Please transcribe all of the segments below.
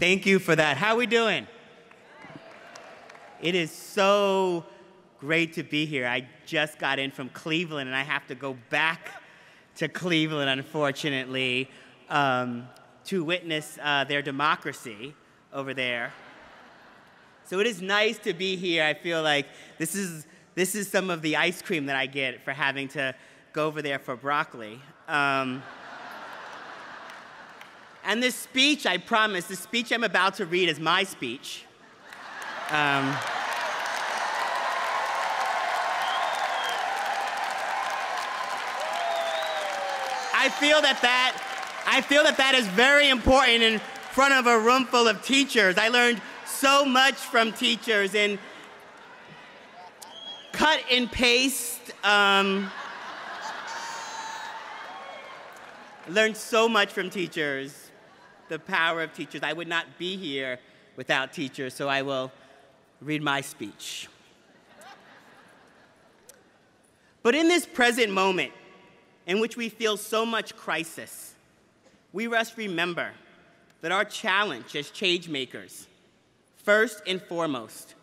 Thank you for that. How are we doing? It is so great to be here. I just got in from Cleveland and I have to go back to Cleveland, unfortunately, um, to witness uh, their democracy over there. So it is nice to be here. I feel like this is, this is some of the ice cream that I get for having to go over there for broccoli. Um, and this speech, I promise, the speech I'm about to read is my speech. Um, I feel that that I feel that that is very important in front of a room full of teachers. I learned so much from teachers in cut and paste. Um, learned so much from teachers the power of teachers. I would not be here without teachers, so I will read my speech. But in this present moment, in which we feel so much crisis, we must remember that our challenge as change makers, first and foremost,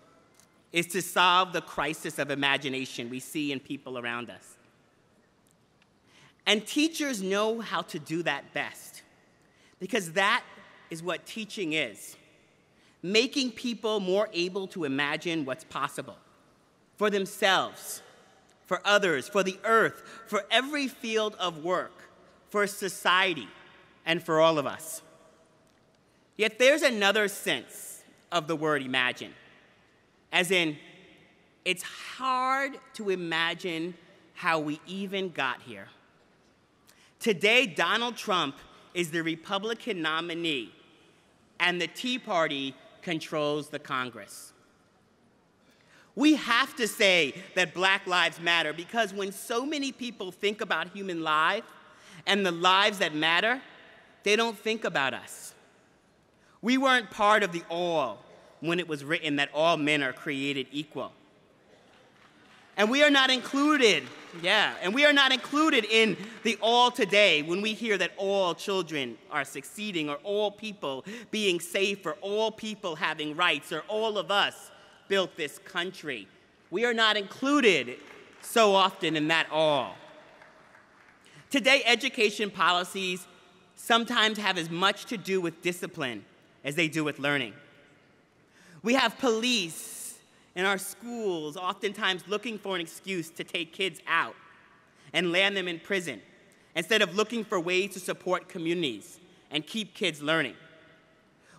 is to solve the crisis of imagination we see in people around us. And teachers know how to do that best because that is what teaching is making people more able to imagine what's possible for themselves, for others, for the earth, for every field of work, for society, and for all of us. Yet there's another sense of the word imagine, as in, it's hard to imagine how we even got here. Today, Donald Trump is the Republican nominee, and the Tea Party controls the Congress. We have to say that Black Lives Matter because when so many people think about human life and the lives that matter, they don't think about us. We weren't part of the all when it was written that all men are created equal. And we are not included, yeah, and we are not included in the all today when we hear that all children are succeeding, or all people being safe, or all people having rights, or all of us built this country. We are not included so often in that all. Today, education policies sometimes have as much to do with discipline as they do with learning. We have police in our schools, oftentimes looking for an excuse to take kids out and land them in prison instead of looking for ways to support communities and keep kids learning.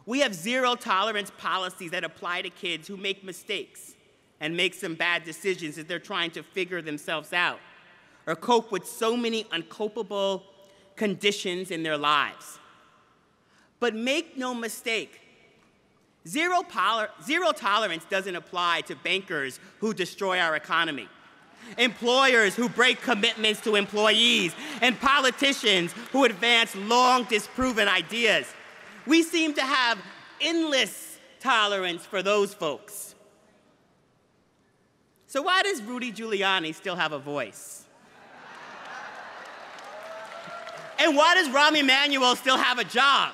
We have zero tolerance policies that apply to kids who make mistakes and make some bad decisions as they're trying to figure themselves out or cope with so many uncopable conditions in their lives. But make no mistake, Zero, zero tolerance doesn't apply to bankers who destroy our economy, employers who break commitments to employees, and politicians who advance long disproven ideas. We seem to have endless tolerance for those folks. So, why does Rudy Giuliani still have a voice? And why does Rahm Emanuel still have a job?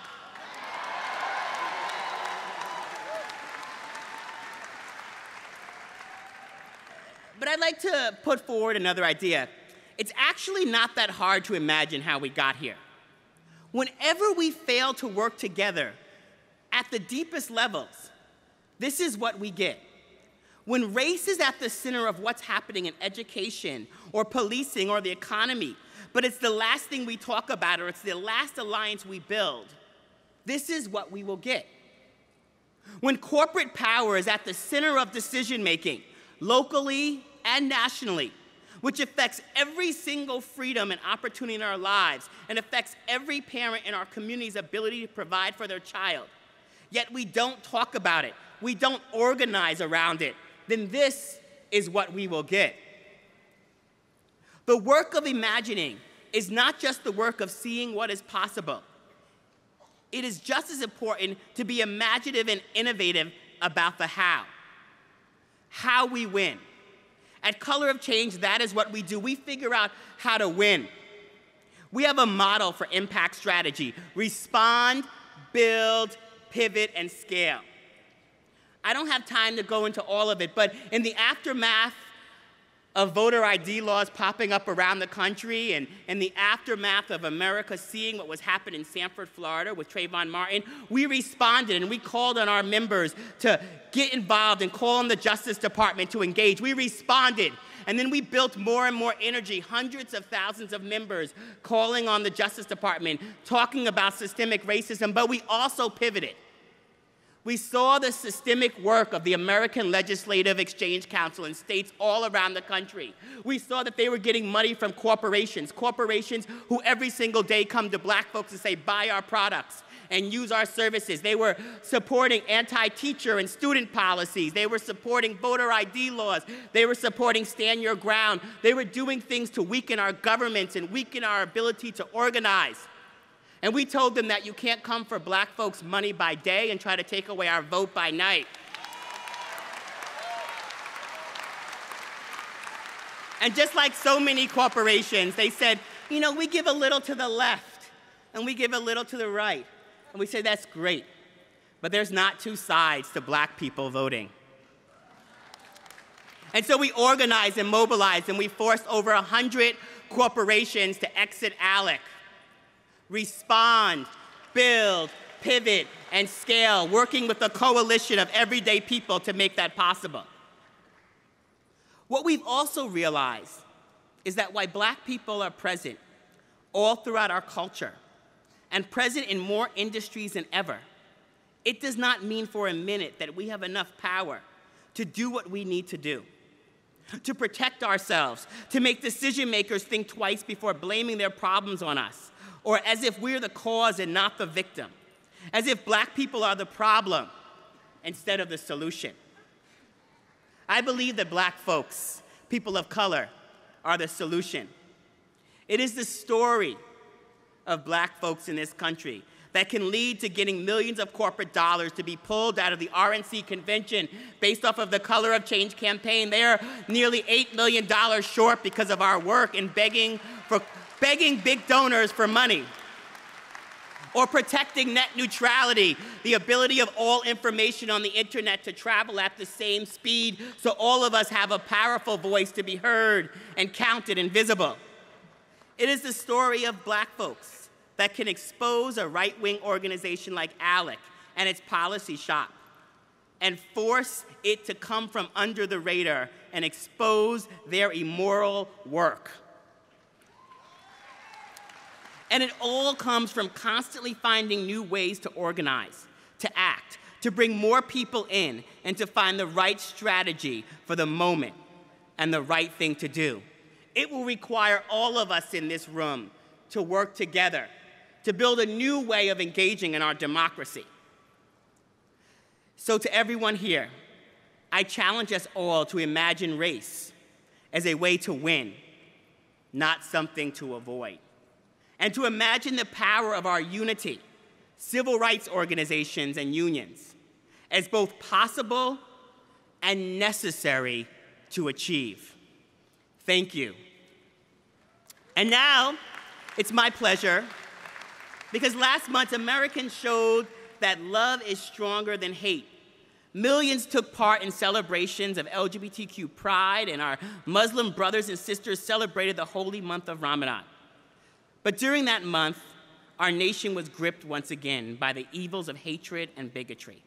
But I'd like to put forward another idea. It's actually not that hard to imagine how we got here. Whenever we fail to work together at the deepest levels, this is what we get. When race is at the center of what's happening in education or policing or the economy, but it's the last thing we talk about or it's the last alliance we build, this is what we will get. When corporate power is at the center of decision making, locally and nationally, which affects every single freedom and opportunity in our lives and affects every parent in our community's ability to provide for their child. Yet we don't talk about it, we don't organize around it, then this is what we will get. The work of imagining is not just the work of seeing what is possible. It is just as important to be imaginative and innovative about the how. How we win. At Color of Change, that is what we do. We figure out how to win. We have a model for impact strategy respond, build, pivot, and scale. I don't have time to go into all of it, but in the aftermath of voter ID laws popping up around the country and in the aftermath of America seeing what was happening in Sanford, Florida with Trayvon Martin, we responded and we called on our members to get involved and call on the Justice Department to engage. We responded. And then we built more and more energy, hundreds of thousands of members calling on the Justice Department, talking about systemic racism, but we also pivoted. We saw the systemic work of the American Legislative Exchange Council in states all around the country. We saw that they were getting money from corporations, corporations who every single day come to black folks and say, buy our products and use our services. They were supporting anti teacher and student policies. They were supporting voter ID laws. They were supporting stand your ground. They were doing things to weaken our governments and weaken our ability to organize. And we told them that you can't come for black folks' money by day and try to take away our vote by night. And just like so many corporations, they said, you know, we give a little to the left and we give a little to the right. And we say, that's great. But there's not two sides to black people voting. And so we organized and mobilized and we forced over 100 corporations to exit ALEC respond, build, pivot, and scale, working with a coalition of everyday people to make that possible. What we've also realized is that while black people are present all throughout our culture and present in more industries than ever, it does not mean for a minute that we have enough power to do what we need to do, to protect ourselves, to make decision makers think twice before blaming their problems on us, or as if we're the cause and not the victim, as if black people are the problem instead of the solution. I believe that black folks, people of color, are the solution. It is the story of black folks in this country that can lead to getting millions of corporate dollars to be pulled out of the RNC convention based off of the Color of Change campaign. They are nearly $8 million short because of our work in begging for begging big donors for money, or protecting net neutrality, the ability of all information on the internet to travel at the same speed so all of us have a powerful voice to be heard and counted and visible. It is the story of black folks that can expose a right wing organization like ALEC and its policy shop and force it to come from under the radar and expose their immoral work. And it all comes from constantly finding new ways to organize, to act, to bring more people in, and to find the right strategy for the moment and the right thing to do. It will require all of us in this room to work together to build a new way of engaging in our democracy. So, to everyone here, I challenge us all to imagine race as a way to win, not something to avoid and to imagine the power of our unity, civil rights organizations and unions, as both possible and necessary to achieve. Thank you. And now, it's my pleasure, because last month Americans showed that love is stronger than hate. Millions took part in celebrations of LGBTQ pride, and our Muslim brothers and sisters celebrated the holy month of Ramadan. But during that month, our nation was gripped once again by the evils of hatred and bigotry.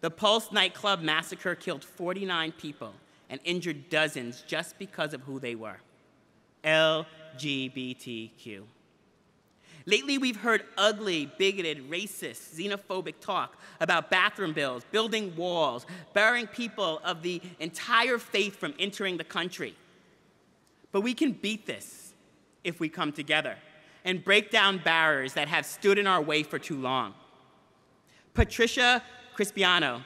The Pulse nightclub massacre killed 49 people and injured dozens just because of who they were LGBTQ. Lately, we've heard ugly, bigoted, racist, xenophobic talk about bathroom bills, building walls, barring people of the entire faith from entering the country. But we can beat this if we come together and break down barriers that have stood in our way for too long. Patricia Crispiano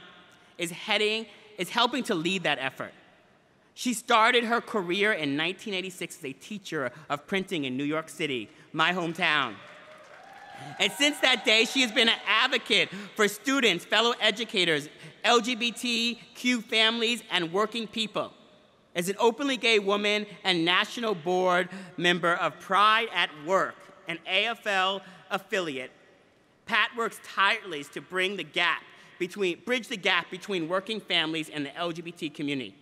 is heading, is helping to lead that effort. She started her career in 1986 as a teacher of printing in New York City, my hometown. And since that day, she has been an advocate for students, fellow educators, LGBTQ families, and working people. As an openly gay woman and national board member of Pride at Work, an AFL affiliate, Pat works tirelessly to bring the gap between, bridge the gap between working families and the LGBT community.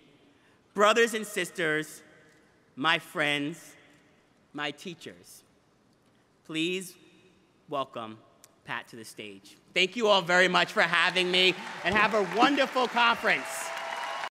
Brothers and sisters, my friends, my teachers, please welcome Pat to the stage. Thank you all very much for having me, and have a wonderful conference.